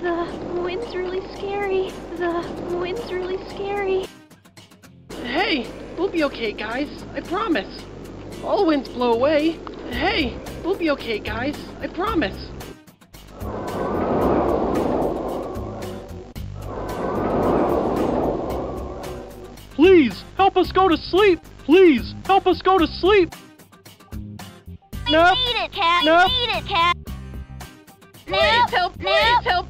The wind's really scary. The wind's really scary. Hey, we'll be okay, guys. I promise. All winds blow away. Hey, we'll be okay, guys. I promise. Please, help us go to sleep. Please, help us go to sleep. We Nope. need it, Cat. Nope. We need it, Cat. Please help, please help.